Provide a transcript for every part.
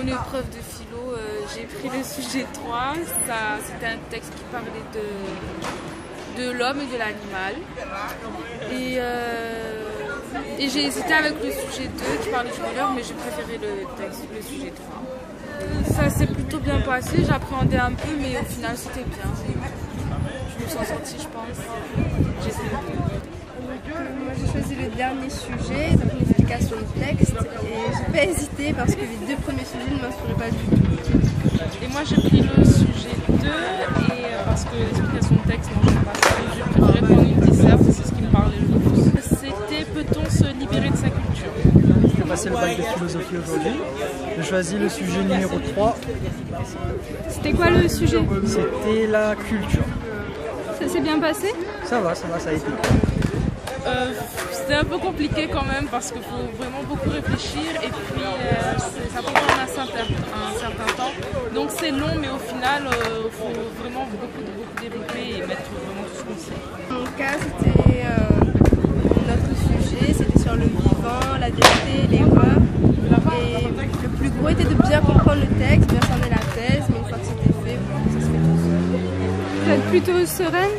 mon épreuve de philo, euh, j'ai pris le sujet 3. C'était un texte qui parlait de, de l'homme et de l'animal. Et, euh, j'ai hésité avec le sujet 2 qui parlait du bonheur, mais j'ai préféré le, texte, le sujet 3. Ça s'est plutôt bien passé, j'appréhendais un peu, mais au final c'était bien. Je me suis sortie, je pense. Moi j'ai choisi le dernier sujet, donc une explication de texte, et j'ai pas hésité parce que les deux premiers sujets ne m'inspiraient pas du tout. Et moi j'ai pris le sujet 2 et euh, parce que l'explication de texte, non je pas j'ai préféré prendre une disserte, c'est ce qui me parlait le plus. C'était peut-on se libérer de sa culture? J'ai passé le bac de philosophie aujourd'hui. J'ai choisi le sujet numéro 3. C'était quoi le sujet? C'était la culture. Ça s'est bien passé? Ça va, ça va, ça a été. Euh, C'était un peu compliqué quand même parce qu'il faut vraiment beaucoup réfléchir et puis euh, ça prend un certain, un certain temps. Donc c'est long mais au final il euh, faut vraiment beaucoup, beaucoup développer et mettre vraiment tout ce qu'on sait. Mon cas c'était euh, notre sujet, c'était sur le vivant, la vérité, l'erreur. Et le plus gros était de bien comprendre le texte, bien cerner la thèse, mais une fois que c'était fait, ça se fait tout seul. Vous êtes plutôt sereine?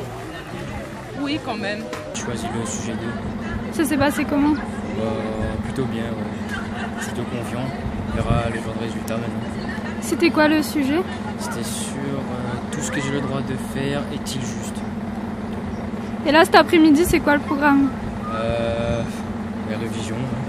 Oui quand même. J'ai choisi le sujet 2. Ça s'est passé comment Bah, plutôt bien, ouais. plutôt confiant. On verra les jours de résultats maintenant. C'était quoi le sujet C'était sur euh, tout ce que j'ai le droit de faire est-il juste? Et là cet après-midi c'est quoi le programme euh, La révision hein.